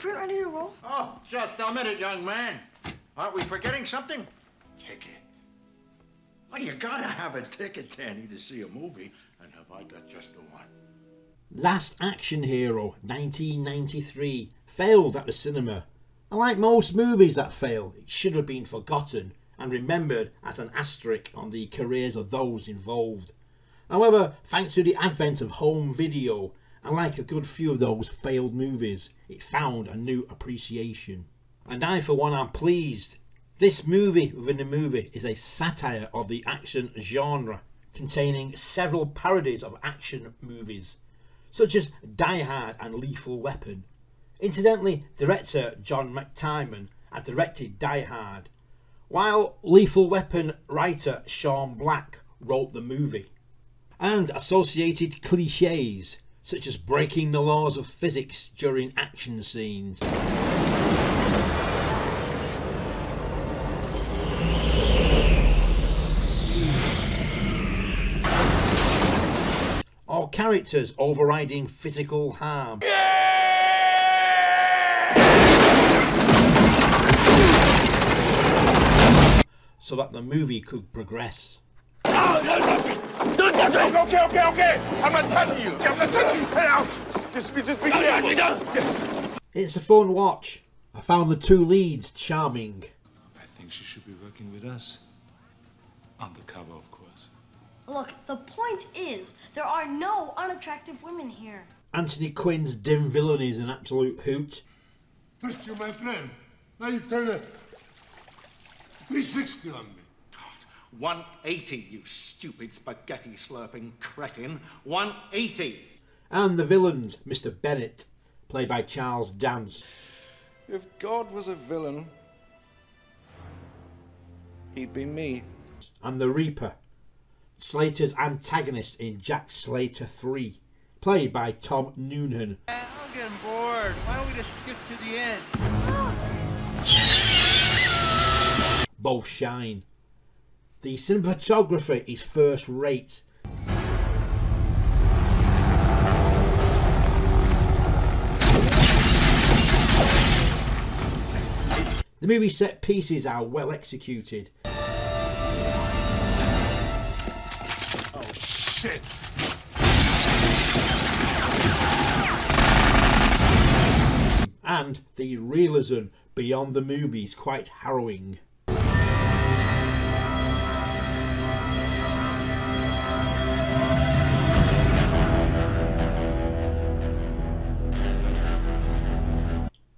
print ready to roll? Oh, just a minute, young man. Aren't we forgetting something? Ticket. Oh, you gotta have a ticket, Danny, to see a movie. And have I got just the one? Last Action Hero 1993 failed at the cinema. And like most movies that fail, it should have been forgotten and remembered as an asterisk on the careers of those involved. However, thanks to the advent of home video, and like a good few of those failed movies, it found a new appreciation. And I, for one, am pleased. This movie within the movie is a satire of the action genre, containing several parodies of action movies, such as Die Hard and Lethal Weapon. Incidentally, director John McTiernan had directed Die Hard, while Lethal Weapon writer Shane Black wrote the movie. And associated cliches, such as breaking the laws of physics during action scenes. Or characters overriding physical harm. So that the movie could progress. Oh, Okay, okay, okay. I'm not touching you. I'm not touching you. Hey, now. Just be, just be careful. It's a fun watch. I found the two leads charming. I think she should be working with us. Undercover, of course. Look, the point is, there are no unattractive women here. Anthony Quinn's dim villain is an absolute hoot. First you're my friend. Now you turn a 360 on me. 180, you stupid spaghetti slurping cretin. 180. And the villains, Mr. Bennett, played by Charles Dance. If God was a villain, he'd be me. And the Ripper, Slater's antagonist in Jack Slater 3, played by Tom Noonan. I'm getting bored. Why don't we just skip to the end? Both shine. The cinematography is first rate. The movie set pieces are well executed. Oh, shit. And the realism beyond the movie is quite harrowing.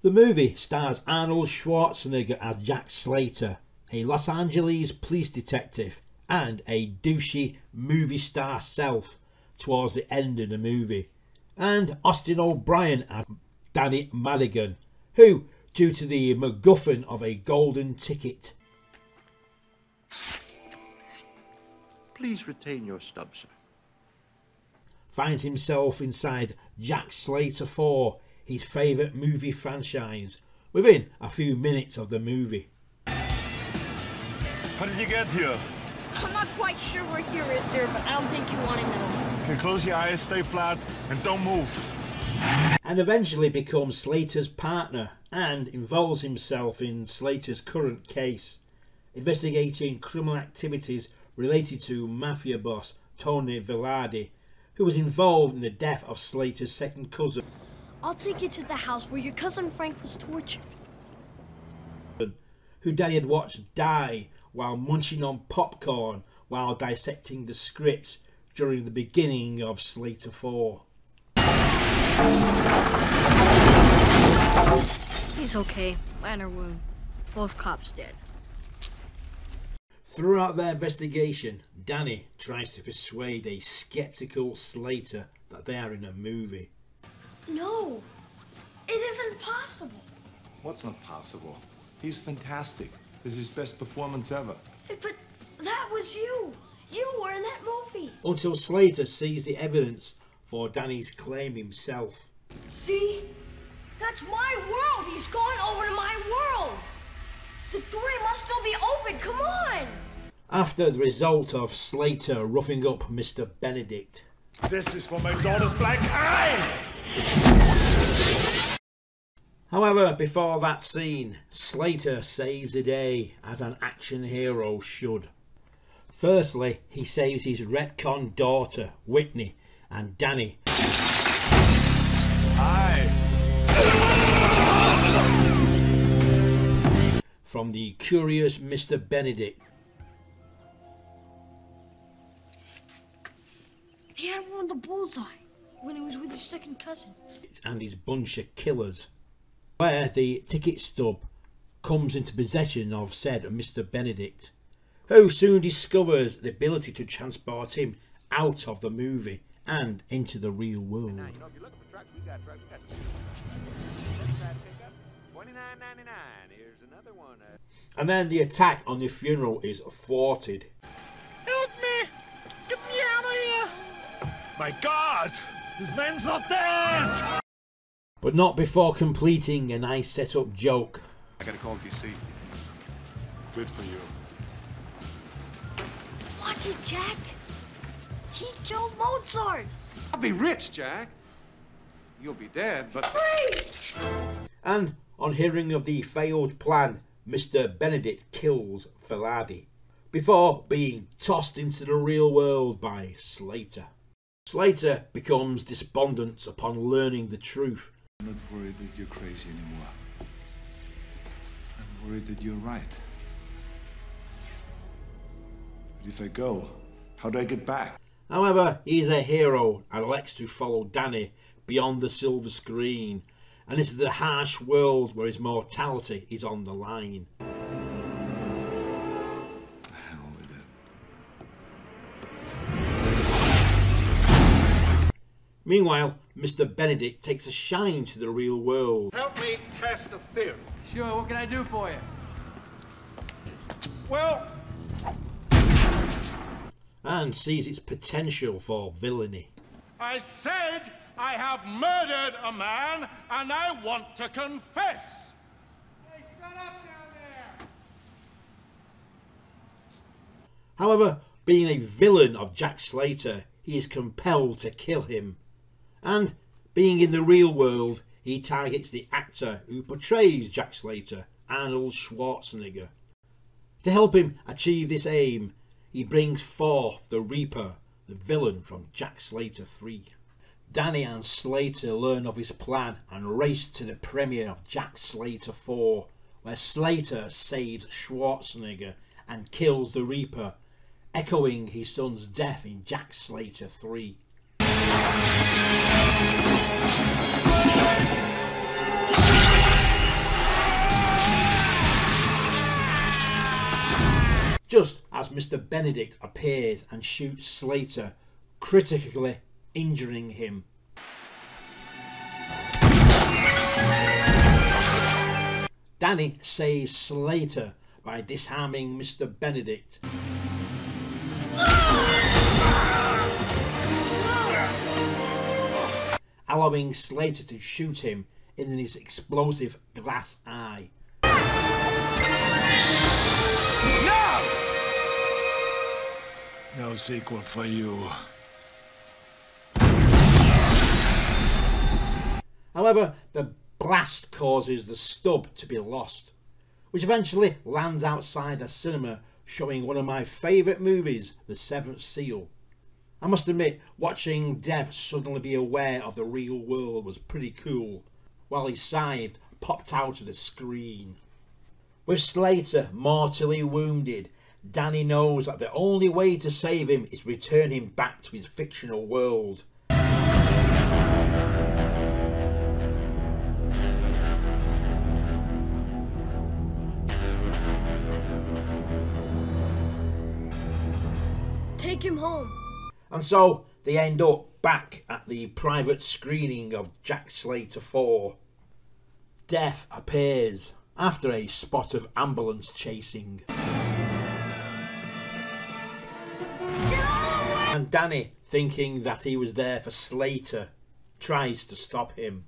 The movie stars Arnold Schwarzenegger as Jack Slater, a Los Angeles police detective and a douchey movie star self towards the end of the movie, and Austin O'Brien as Danny Madigan, who, due to the MacGuffin of a golden ticket, Please retain your stub, sir. finds himself inside Jack Slater 4, his favourite movie franchise, within a few minutes of the movie. How did you get here? I'm not quite sure where here is, sir, but I don't think you want to know. Okay, close your eyes, stay flat, and don't move. and eventually becomes Slater's partner and involves himself in Slater's current case, investigating criminal activities related to mafia boss Tony Vivaldi, who was involved in the death of Slater's second cousin, I'll take you to the house where your cousin Frank was tortured. who Danny had watched die while munching on popcorn while dissecting the script during the beginning of Slater 4. He's okay. Minor wound. Both cops dead. Throughout their investigation, Danny tries to persuade a skeptical Slater that they are in a movie. No, it isn't possible. What's not possible? He's fantastic. This is his best performance ever. But that was you. You were in that movie. Until Slater sees the evidence for Danny's claim himself. See? That's my world. He's gone over to my world. The door must still be open. Come on. After the result of Slater roughing up Mr. Benedict, This is for my daughter's black eye! However, before that scene, Slater saves the day as an action hero should. Firstly, he saves his retcon daughter, Whitney, and Danny. From the curious Mr. Benedict. He had one of the bullseye when he was with his second cousin. and his bunch of killers, where the ticket stub comes into possession of said Mr. Benedict, who soon discovers the ability to transport him out of the movie and into the real world. And then the attack on the funeral is thwarted. Help me! Get me out of here! My God! This man's not dead! But not before completing a nice set up joke. I gotta call DC. Good for you. Watch it, Jack. He killed Mozart. I'll be rich, Jack. You'll be dead, but Freeze! And on hearing of the failed plan, Mr. Benedict kills Vivaldi before being tossed into the real world by Slater. Slater becomes despondent upon learning the truth I'm not worried that you're crazy anymore. I'm worried that you're right. But if I go, how do I get back? However, he's a hero and elects to follow Danny beyond the silver screen and into the harsh world where his mortality is on the line. Meanwhile, Mr. Benedict takes a shine to the real world Help me test the theory. Sure, what can I do for you? Well, and sees its potential for villainy. I said I have murdered a man and I want to confess. Hey, shut up down there! However, being a villain of Jack Slater, he is compelled to kill him. And being in the real world, he targets the actor who portrays Jack Slater, Arnold Schwarzenegger. To help him achieve this aim, he brings forth the Ripper, the villain from Jack Slater 3. Danny and Slater learn of his plan and race to the premiere of Jack Slater 4, where Slater saves Schwarzenegger and kills the Ripper, echoing his son's death in Jack Slater 3. Just as Mr. Benedict appears and shoots Slater, critically injuring him. Danny saves Slater by disarming Mr. Benedict. Allowing Slater to shoot him in his explosive glass eye. No No sequel for you. However, the blast causes the stub to be lost, which eventually lands outside a cinema showing one of my favourite movies, The Seventh Seal. I must admit, watching Death suddenly be aware of the real world was pretty cool, while his scythe popped out of the screen. With Slater mortally wounded, Danny knows that the only way to save him is return him back to his fictional world. Take him home. And so they end up back at the private screening of Jack Slater 4. Death appears after a spot of ambulance chasing. And Danny, thinking that he was there for Slater, tries to stop him.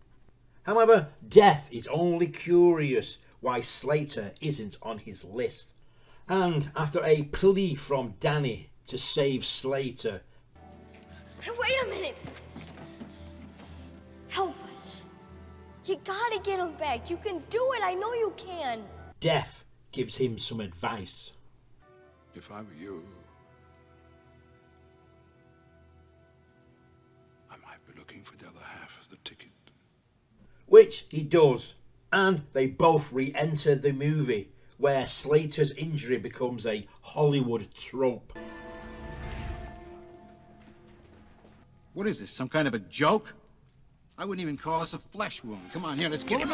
However, Death is only curious why Slater isn't on his list. And after a plea from Danny to save Slater, wait a minute. Help us. You gotta get him back. You can do it. I know you can. Death gives him some advice. If I were you, I might be looking for the other half of the ticket. Which he does, and they both re enter the movie, where Slater's injury becomes a Hollywood trope. What is this, some kind of a joke? I wouldn't even call this a flesh wound. Come on, here, let's get him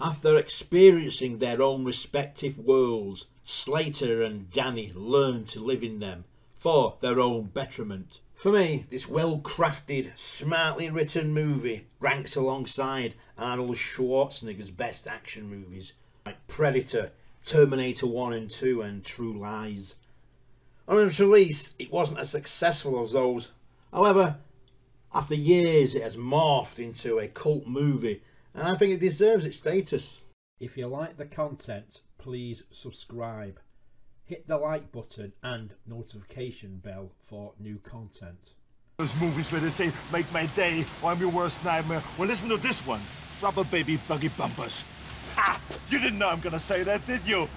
After experiencing their own respective worlds, Slater and Danny learn to live in them for their own betterment. For me, this well crafted, smartly written movie ranks alongside Arnold Schwarzenegger's best action movies like Predator, Terminator 1 and 2, and True Lies. On its release, it wasn't as successful as those. However, after years, it has morphed into a cult movie, and I think it deserves its status. If you like the content, please subscribe. Hit the like button and notification bell for new content. Those movies where they say, make my day, or I'm your worst nightmare. Well, listen to this one. Rubber baby buggy bumpers. Ha! You didn't know I'm gonna say that, did you?